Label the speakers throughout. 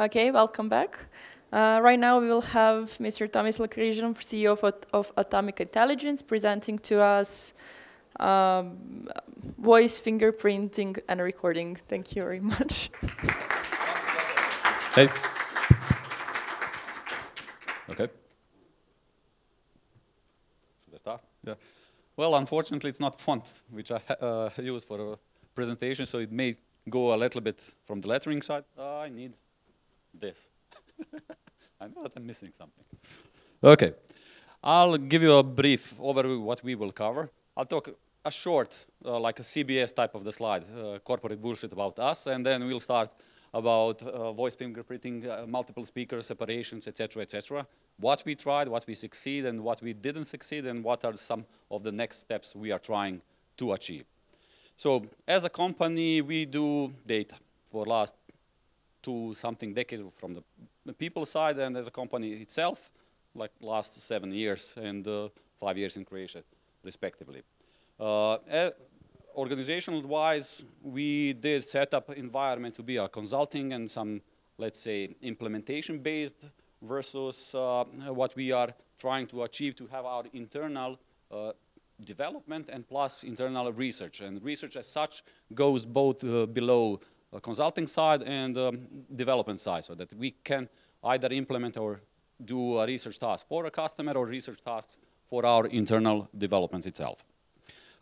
Speaker 1: Okay, welcome back. Uh, right now we will have Mr. Thomas Križan, CEO of, of Atomic Intelligence, presenting to us um, voice fingerprinting and recording. Thank you very much.
Speaker 2: Hey. Okay. Should I start? Yeah. Well, unfortunately, it's not font which I uh, use for a presentation, so it may go a little bit from the lettering side. Uh, I need this. I know that I'm missing something. Okay. I'll give you a brief overview what we will cover. I'll talk a short, uh, like a CBS type of the slide, uh, corporate bullshit about us, and then we'll start about uh, voice fingerprinting, uh, multiple speaker separations, etc., etc. What we tried, what we succeed, and what we didn't succeed, and what are some of the next steps we are trying to achieve. So as a company, we do data for last two something decades from the people side, and as a company itself, like last seven years and uh, five years in Croatia, respectively. Uh, organizational-wise, we did set up environment to be a consulting and some, let's say, implementation-based versus uh, what we are trying to achieve to have our internal uh, development and plus internal research. And research as such goes both uh, below consulting side and um, development side so that we can either implement or do a research task for a customer or research tasks for our internal development itself.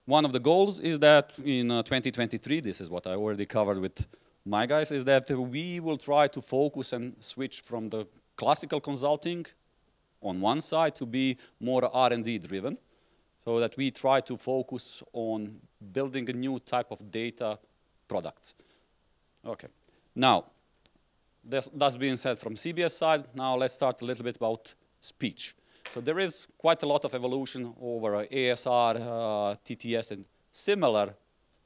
Speaker 2: One of the goals is that in uh, 2023, this is what I already covered with my guys, is that we will try to focus and switch from the classical consulting on one side to be more R&D driven, so that we try to focus on building a new type of data products. Okay. Now, this, that's being said from CBS side. Now let's start a little bit about speech. So there is quite a lot of evolution over ASR, uh, TTS, and similar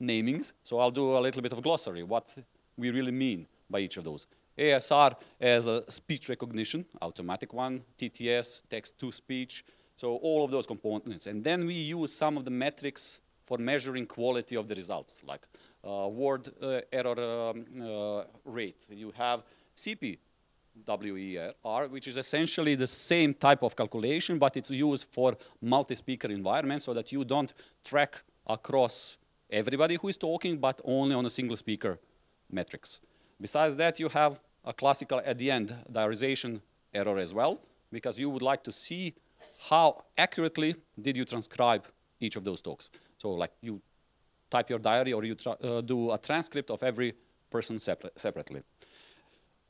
Speaker 2: namings. So I'll do a little bit of glossary, what we really mean by each of those. ASR as a speech recognition, automatic one, TTS, text-to-speech, so all of those components. And then we use some of the metrics for measuring quality of the results, like uh, word uh, error um, uh, rate. You have CP, WER, which is essentially the same type of calculation, but it's used for multi-speaker environments so that you don't track across everybody who is talking, but only on a single speaker metrics. Besides that, you have a classical, at the end, diarization error as well, because you would like to see how accurately did you transcribe each of those talks. So like you type your diary or you uh, do a transcript of every person separately.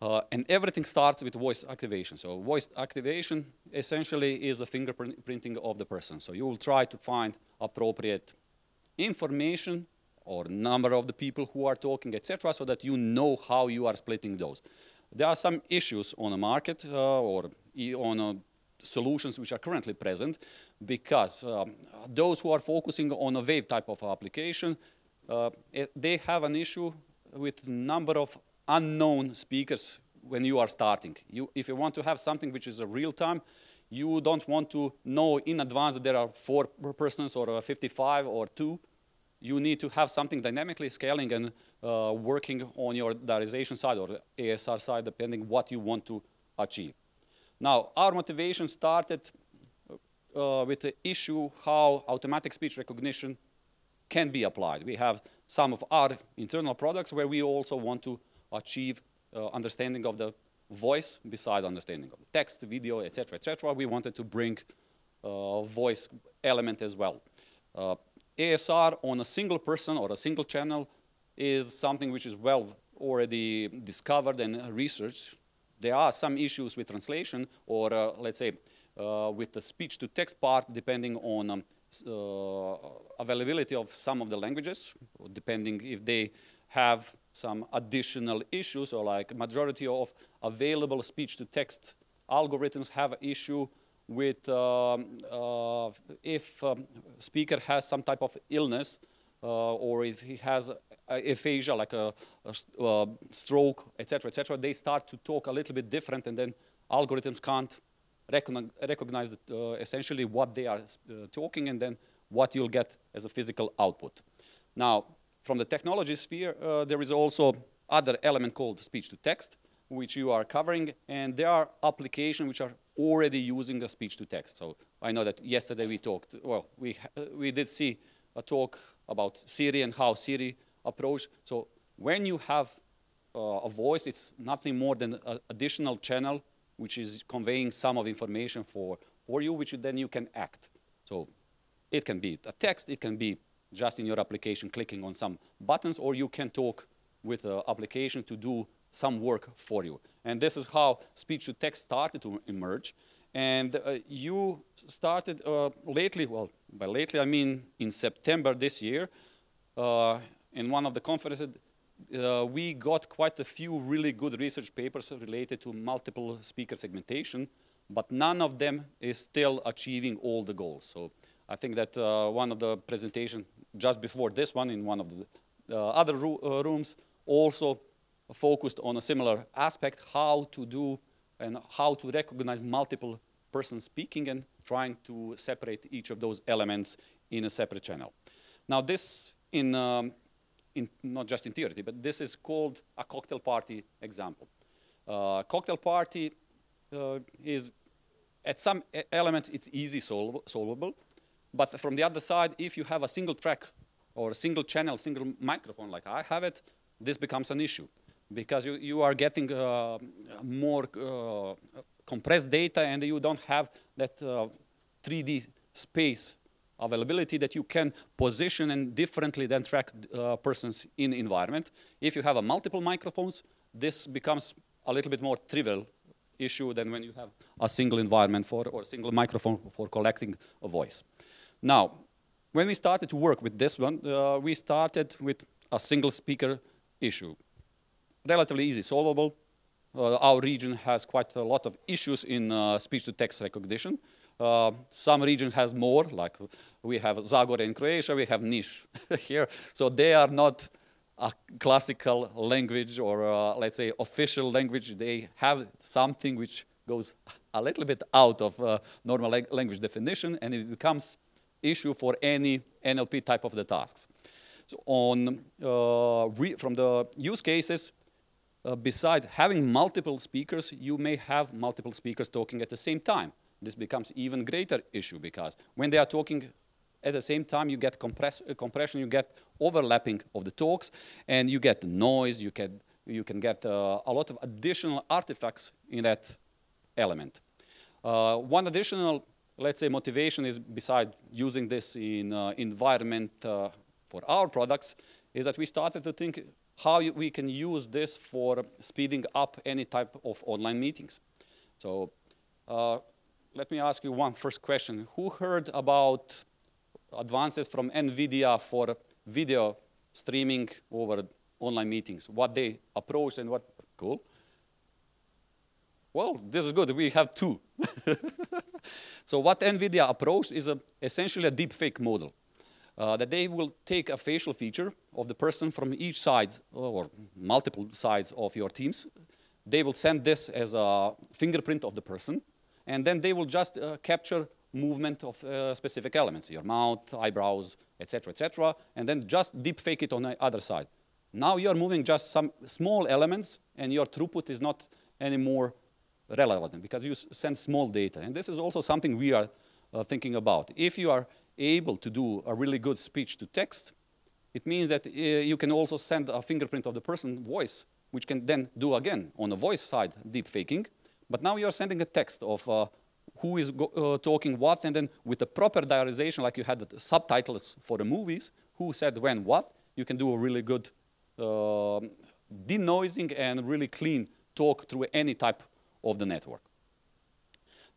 Speaker 2: Uh, and everything starts with voice activation. So voice activation essentially is a fingerprinting of the person. So you will try to find appropriate information or number of the people who are talking, etc., so that you know how you are splitting those. There are some issues on the market uh, or on uh, solutions which are currently present because um, those who are focusing on a wave type of application, uh, it, they have an issue with number of unknown speakers when you are starting. You, if you want to have something which is a real time, you don't want to know in advance that there are four persons or 55 or two. You need to have something dynamically scaling and uh, working on your diarization side or ASR side, depending what you want to achieve. Now, our motivation started uh, with the issue how automatic speech recognition can be applied. We have some of our internal products where we also want to achieve uh, understanding of the voice beside understanding of text, video, etc., etc. We wanted to bring uh, voice element as well. Uh, ASR on a single person or a single channel is something which is well already discovered and researched. There are some issues with translation or, uh, let's say, uh, with the speech-to-text part, depending on um, uh, availability of some of the languages, depending if they have some additional issues, or like majority of available speech-to-text algorithms have issue with um, uh, if um, speaker has some type of illness uh, or if he has aphasia, like a, a uh, stroke, etc., etc., they start to talk a little bit different, and then algorithms can't recognize, recognize that, uh, essentially what they are uh, talking, and then what you'll get as a physical output. Now, from the technology sphere, uh, there is also other element called speech to text. which you are covering, and there are applications which are already using a speech to text. So I know that yesterday we talked, well, we, uh, we did see a talk about Siri and how Siri approach. So when you have uh, a voice, it's nothing more than an additional channel which is conveying some of information for, for you, which then you can act. So it can be a text, it can be just in your application clicking on some buttons, or you can talk with the application to do some work for you. And this is how speech-to-text started to emerge. And uh, you started uh, lately, well, by lately I mean in September this year, uh, in one of the conferences, uh, we got quite a few really good research papers related to multiple speaker segmentation, but none of them is still achieving all the goals. So I think that uh, one of the presentations just before this one in one of the uh, other uh, rooms also focused on a similar aspect, how to do and how to recognize multiple persons speaking and trying to separate each of those elements in a separate channel. Now this, in, um, in not just in theory, but this is called a cocktail party example. Uh, cocktail party uh, is, at some elements, it's easy solv solvable, but from the other side, if you have a single track or a single channel, single microphone like I have it, this becomes an issue because you, you are getting uh, more uh, compressed data and you don't have that uh, 3D space availability that you can position and differently then track uh, persons in environment. If you have a multiple microphones, this becomes a little bit more trivial issue than when you have a single environment for or a single microphone for collecting a voice. Now, when we started to work with this one, uh, we started with a single speaker issue. Relatively easy solvable. Uh, our region has quite a lot of issues in uh, speech-to-text recognition. Uh, some region has more, like we have Zagorje in Croatia, we have Niš here. So they are not a classical language or uh, let's say official language. They have something which goes a little bit out of uh, normal language definition and it becomes issue for any NLP type of the tasks. So on, uh, from the use cases, uh, besides having multiple speakers, you may have multiple speakers talking at the same time. This becomes even greater issue because when they are talking at the same time, you get compress uh, compression, you get overlapping of the talks, and you get noise, you can, you can get uh, a lot of additional artifacts in that element. Uh, one additional let's say motivation is beside using this in uh, environment uh, for our products is that we started to think how we can use this for speeding up any type of online meetings. So uh, let me ask you one first question. Who heard about advances from NVIDIA for video streaming over online meetings? What they approached and what, cool. Well, this is good. We have two. so what NVIDIA approached is a, essentially a deepfake model. Uh, that they will take a facial feature of the person from each side or multiple sides of your teams. They will send this as a fingerprint of the person, and then they will just uh, capture movement of uh, specific elements, your mouth, eyebrows, etc., etc., and then just deepfake it on the other side. Now you're moving just some small elements, and your throughput is not anymore relevant because you send small data. And this is also something we are uh, thinking about. If you are able to do a really good speech to text, it means that uh, you can also send a fingerprint of the person voice, which can then do again on the voice side deep faking. But now you're sending a text of uh, who is uh, talking what, and then with the proper diarization, like you had the subtitles for the movies, who said when what, you can do a really good uh, denoising and really clean talk through any type of the network.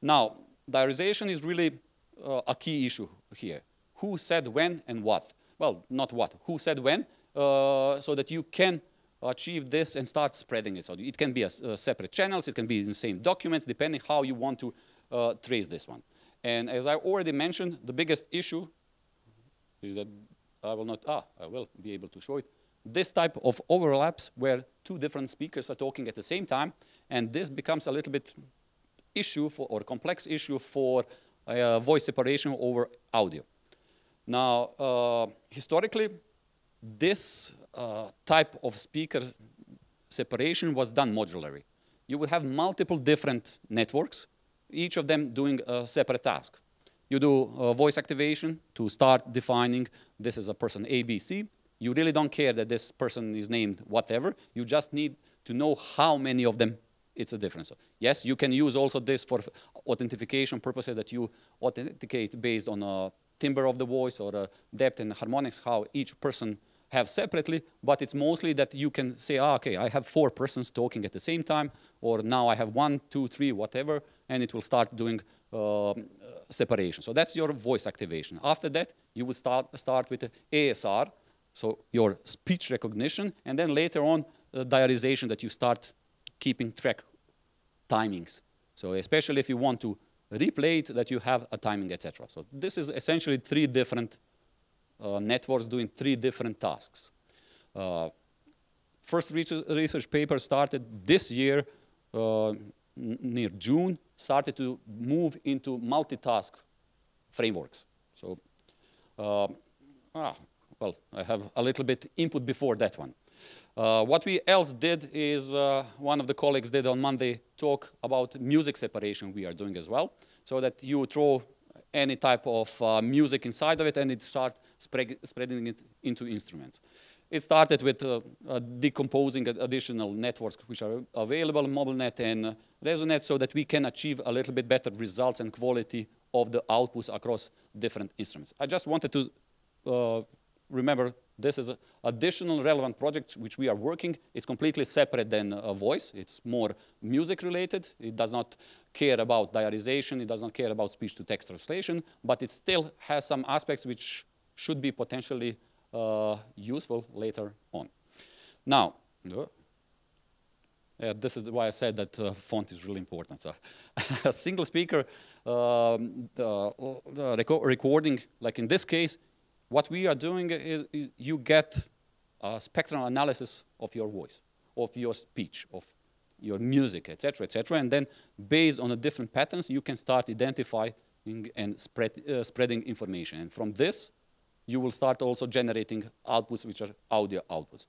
Speaker 2: Now, diarization is really uh, a key issue here. Who said when and what? Well, not what, who said when, uh, so that you can achieve this and start spreading it. So it can be a, a separate channels, it can be in the same documents, depending how you want to uh, trace this one. And as I already mentioned, the biggest issue is that I will not, ah, I will be able to show it. This type of overlaps where two different speakers are talking at the same time and this becomes a little bit issue for, or complex issue for uh, voice separation over audio. Now, uh, historically, this uh, Uh, type of speaker separation was done modularly. you would have multiple different networks, each of them doing a separate task. You do uh, voice activation to start defining this is a person ABC. You really don't care that this person is named whatever. You just need to know how many of them it's a difference. Yes, you can use also this for authentication purposes that you authenticate based on a timbre of the voice or a depth and harmonics, how each person have separately, but it's mostly that you can say, ah, okay, I have four persons talking at the same time, or now I have one, two, three, whatever, and it will start doing uh, separation. So that's your voice activation. After that, you would start, start with ASR, so your speech recognition, and then later on, uh, diarization that you start keeping track timings. So especially if you want to replay it, that you have a timing, etc. So this is essentially three different networks doing three different tasks. Uh, first research paper started this year, uh, near June, started to move into multitask frameworks. So, uh, ah, well, I have a little bit input before that one. Uh, what we else did is uh, one of the colleagues did on Monday talk about music separation we are doing as well, so that you throw any type of uh, music inside of it and it start spread, spreading it into instruments. It started with uh, uh, decomposing additional networks which are available, MobileNet and ResoNet, so that we can achieve a little bit better results and quality of the outputs across different instruments. I just wanted to uh, remember this is additional relevant project which we are working. It's completely separate than a voice. It's more music related. It does not care about diarization. It does not care about speech-to-text translation, but it still has some aspects which should be potentially uh, useful later on. Now, uh, this is why I said that uh, font is really important. So a single speaker um, the, the reco recording, like in this case, what we are doing is, is you get a spectral analysis of your voice, of your speech, of your music, etc., etc., and then based on the different patterns, you can start identifying and spread, uh, spreading information. And from this, you will start also generating outputs which are audio outputs.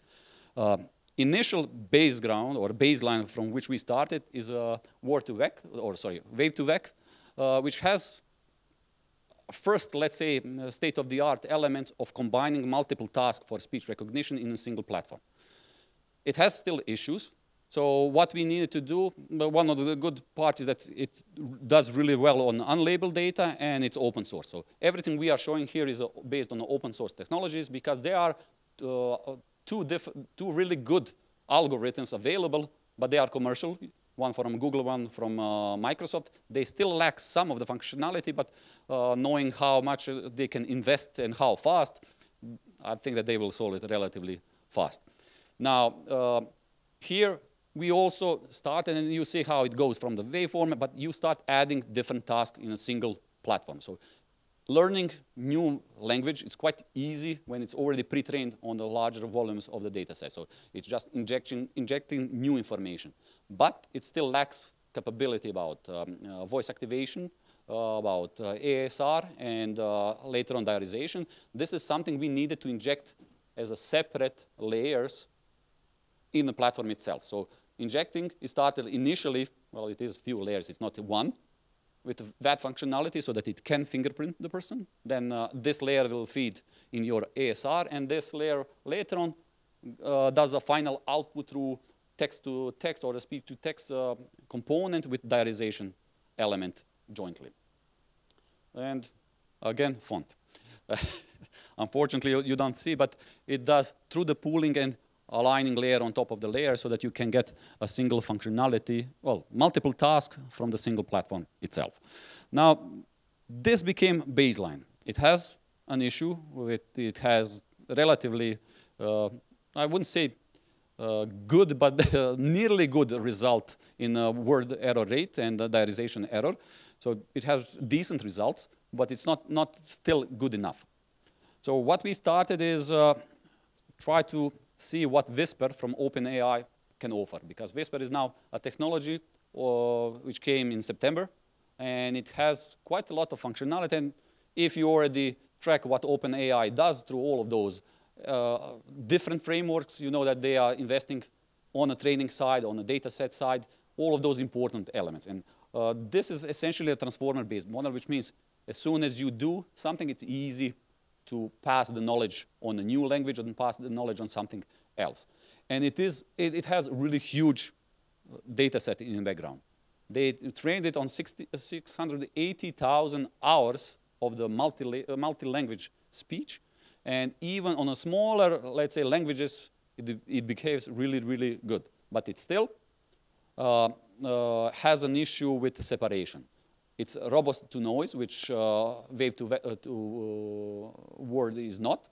Speaker 2: Uh, initial base ground or baseline from which we started is a word to vec, or sorry, wav2vec, uh, which has first, let's say, uh, state-of-the-art element of combining multiple tasks for speech recognition in a single platform. It has still issues. So what we needed to do, one of the good parts is that it does really well on unlabeled data and it's open source. So everything we are showing here is uh, based on open source technologies because there are uh, two, two really good algorithms available, but they are commercial one from Google, one from uh, Microsoft. They still lack some of the functionality, but uh, knowing how much uh, they can invest and how fast, I think that they will solve it relatively fast. Now, uh, here we also start, and you see how it goes from the waveform, but you start adding different tasks in a single platform. So learning new language is quite easy when it's already pre-trained on the larger volumes of the data set. So it's just injection, injecting new information. But it still lacks capability about um, uh, voice activation, uh, about uh, ASR, and later on diarization. This is something we needed to inject as a separate layers in the platform itself. So injecting is started initially, well, it is few layers, it's not one, with that functionality so that it can fingerprint the person. Then uh, this layer will feed in your ASR, and this layer later on uh, does the final output through text-to-text or a speech-to-text uh, component with diarization element jointly. And again, font. Unfortunately, you don't see, but it does through the pooling and aligning layer on top of the layer so that you can get a single functionality, well, multiple tasks from the single platform itself. Now, this became baseline. It has an issue. With, it has relatively, uh, I wouldn't say uh, good, but uh, nearly good result in word error rate and diarization error. So it has decent results, but it's not, not still good enough. So what we started is uh, try to see what Whisper from OpenAI can offer, because Whisper is now a technology which came in September, and it has quite a lot of functionality. And if you already track what OpenAI does through all of those uh, different frameworks, you know that they are investing on a training side, on a data set side, all of those important elements. And uh, this is essentially a transformer-based model, which means as soon as you do something, it's easy to pass the knowledge on a new language and pass the knowledge on something else. And it, is, it, it has really huge uh, data set in the background. They trained it on 680,000 uh, hours of the multi, multi-language speech. And even on a smaller, let's say, languages, it, it behaves really, really good. But it still uh, uh, has an issue with separation. It's robust to noise, which uh, wave to, uh, to uh, word is not.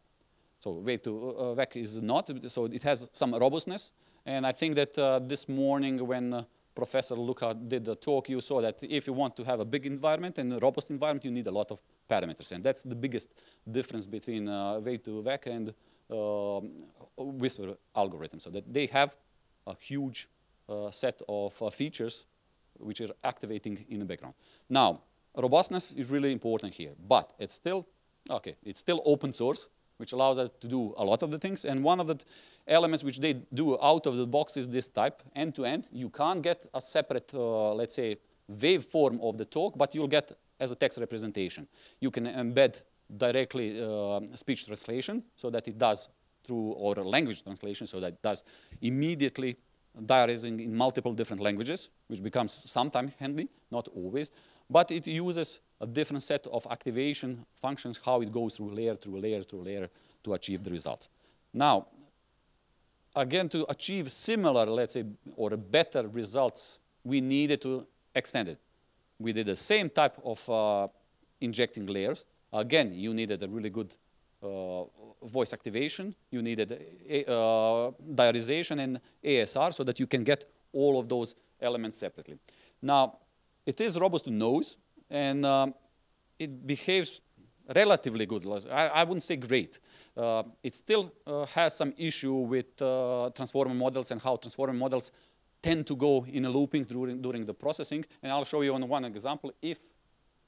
Speaker 2: So wave to uh, vec is not. So it has some robustness. And I think that this morning when Professor Luca did the talk, you saw that if you want to have a big environment and a robust environment, you need a lot of parameters. And that's the biggest difference between uh, wav2vec and uh, Whisper algorithm. So that they have a huge uh, set of uh, features which are activating in the background. Now, robustness is really important here, but it's still, okay, it's still open source, which allows us to do a lot of the things. And one of the elements which they do out of the box is this type, end-to-end. -end. You can't get a separate, uh, let's say, waveform of the talk, but you'll get as a text representation. You can embed directly uh, speech translation so that it does through, or language translation so that it does immediately diarizing in multiple different languages, which becomes sometimes handy, not always, but it uses a different set of activation functions, how it goes through layer through layer through layer to achieve the results. Now, again, to achieve similar, let's say, or better results, we needed to extend it. We did the same type of uh, injecting layers. Again, you needed a really good uh, voice activation, you needed uh, diarization and ASR so that you can get all of those elements separately. Now, it is robust to noise, and um, it behaves relatively good. I, I wouldn't say great. Uh, it still uh, has some issue with uh, transformer models and how transformer models tend to go in a looping during, during the processing. And I'll show you on one example if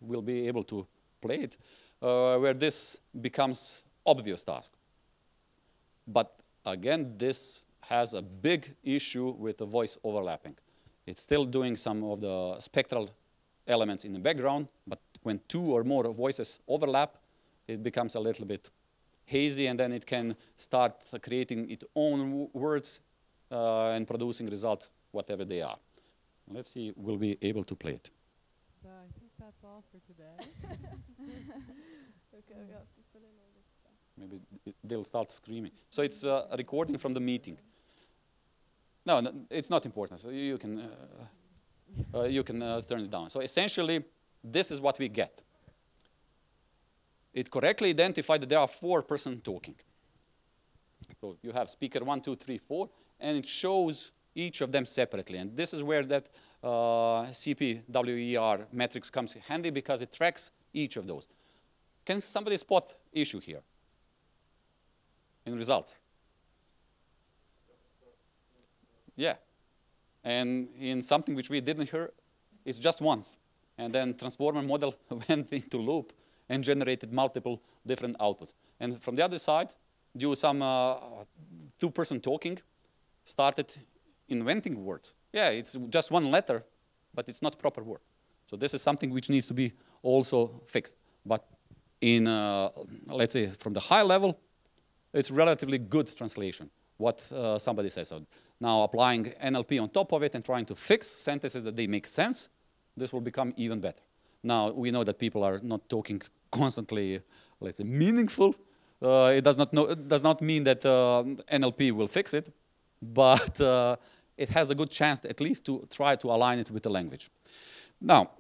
Speaker 2: we'll be able to play it, uh, where this becomes obvious task. But again, this has a big issue with the voice overlapping. It's still doing some of the spectral elements in the background, but when two or more voices overlap, it becomes a little bit hazy, and then it can start creating its own words uh, and producing results, whatever they are. Let's see, we'll be able to play it.
Speaker 3: So I think that's all for today.
Speaker 1: okay, we have to fill in all this stuff.
Speaker 2: Maybe they'll start screaming. So it's uh, a recording from the meeting. No, no it's not important. So you can, uh, uh, you can uh, turn it down. So essentially, this is what we get. It correctly identified that there are four persons talking. So you have speaker one, two, three, four, and it shows each of them separately. And this is where that uh, CPWER matrix comes handy because it tracks each of those. Can somebody spot issue here in results? Yeah. And in something which we didn't hear, it's just once. And then transformer model went into loop and generated multiple different outputs. And from the other side, do some uh, two-person talking, started inventing words. Yeah, it's just one letter, but it's not proper word. So this is something which needs to be also fixed. But in, uh, let's say, from the high level, it's relatively good translation, what uh, somebody says. So now applying NLP on top of it and trying to fix sentences that they make sense, this will become even better. Now, we know that people are not talking constantly, let's say, meaningful. Uh, it, does not know, it does not mean that uh, NLP will fix it, but uh, it has a good chance at least to try to align it with the language. Now,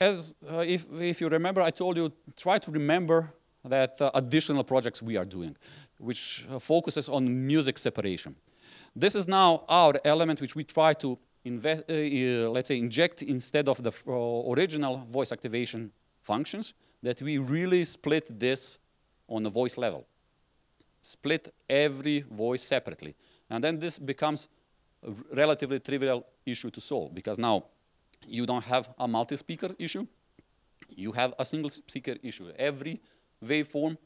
Speaker 2: as uh, if, if you remember, I told you, try to remember that uh, additional projects we are doing, which uh, focuses on music separation. This is now our element which we try to invest, uh, uh, let's say, inject instead of the uh, original voice activation functions, that we really split this on the voice level. Split every voice separately. And then this becomes a relatively trivial issue to solve because now you don't have a multi-speaker issue, you have a single speaker issue. Every waveform,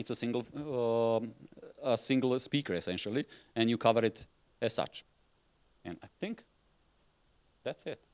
Speaker 2: it's a single, uh, a single speaker essentially, and you cover it as such. And I think That's it.